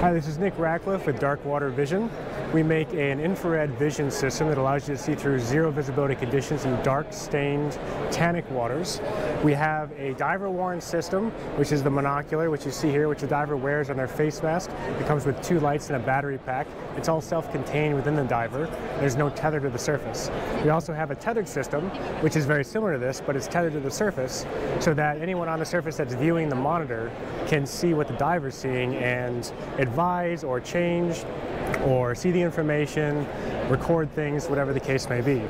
Hi, this is Nick Ratcliffe with Darkwater Vision. We make an infrared vision system that allows you to see through zero visibility conditions in dark, stained, tannic waters. We have a diver worn system, which is the monocular, which you see here, which the diver wears on their face mask. It comes with two lights and a battery pack. It's all self-contained within the diver. There's no tether to the surface. We also have a tethered system, which is very similar to this, but it's tethered to the surface so that anyone on the surface that's viewing the monitor can see what the diver's seeing and advise or change or see the information, record things, whatever the case may be.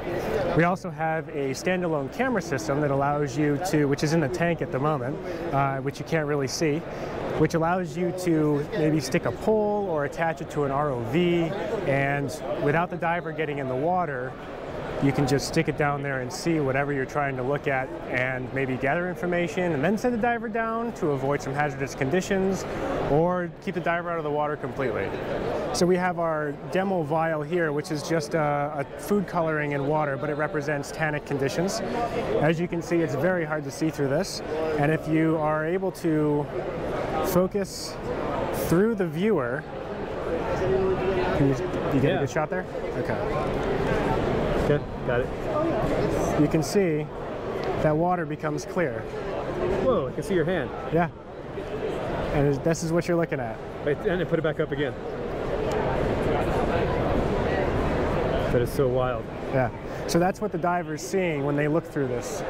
We also have a standalone camera system that allows you to, which is in the tank at the moment, uh, which you can't really see, which allows you to maybe stick a pole or attach it to an ROV and without the diver getting in the water, you can just stick it down there and see whatever you're trying to look at and maybe gather information and then send the diver down to avoid some hazardous conditions or keep the diver out of the water completely. So we have our demo vial here, which is just a, a food coloring in water, but it represents tannic conditions. As you can see, it's very hard to see through this. And if you are able to focus through the viewer, can you, you get Yeah. a good shot there? Okay Okay, got it. you can see that water becomes clear. Whoa, I can see your hand. Yeah. And this is what you're looking at. Wait, and then put it back up again. That is so wild. Yeah. So that's what the diver's seeing when they look through this.